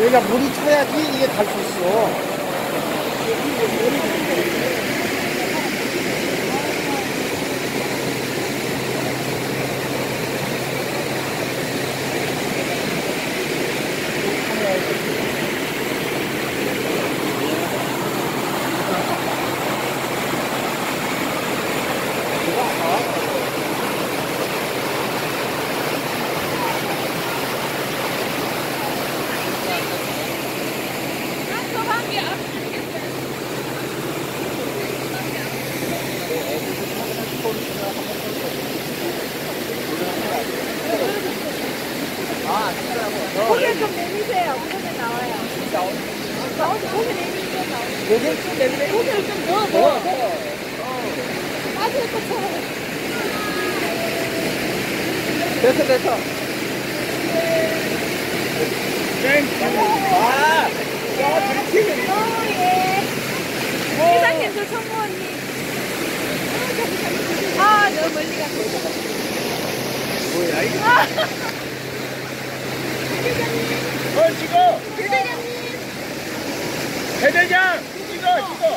여기가 물이 차야지 이게 갈 수 있어. 고개 좀 내리세요. 고개 나와요. 나오지 고개 내리세요. 고개 좀. 고개를 좀 넣어, 넣어. 빠질 것처럼. 됐어, 됐어. 아, 야, 그렇지. 어, 예. 회장님도 총무원님. 아, 너무 멀리 갔어. 뭐야, 이거. 아, 어, 찍어. 회장님. 대대장, 찍어, 찍어.